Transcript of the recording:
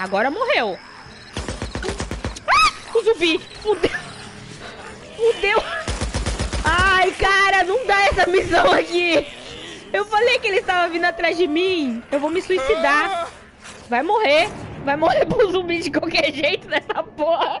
Agora morreu. Ah, o zumbi. Fudeu. Fudeu. Ai, cara, não dá essa missão aqui. Eu falei que ele estava vindo atrás de mim. Eu vou me suicidar. Ah! Vai morrer. Vai morrer pro zumbi de qualquer jeito nessa porra.